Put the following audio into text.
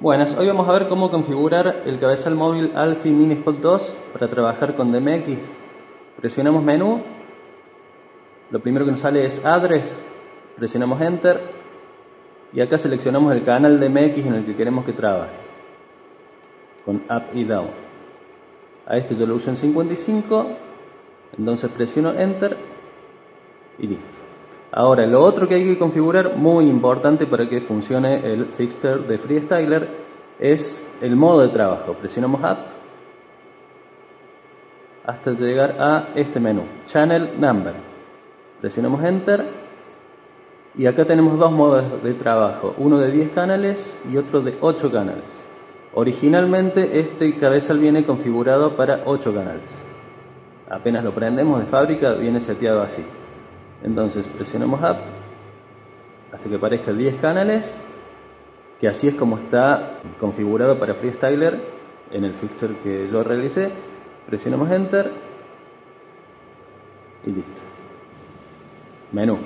Buenas, hoy vamos a ver cómo configurar el cabezal móvil Alfie Mini Spot 2 para trabajar con DMX. Presionamos menú, lo primero que nos sale es Address, presionamos Enter y acá seleccionamos el canal DMX en el que queremos que trabaje con Up y Down. A este yo lo uso en 55, entonces presiono Enter y listo. Ahora, lo otro que hay que configurar, muy importante para que funcione el fixture de Freestyler, es el modo de trabajo. Presionamos Add hasta llegar a este menú, Channel Number. Presionamos Enter y acá tenemos dos modos de trabajo, uno de 10 canales y otro de 8 canales. Originalmente este cabezal viene configurado para 8 canales. Apenas lo prendemos de fábrica viene seteado así. Entonces presionamos Up hasta que aparezca 10 canales, que así es como está configurado para Freestyler en el fixture que yo realicé. Presionamos Enter y listo. Menú.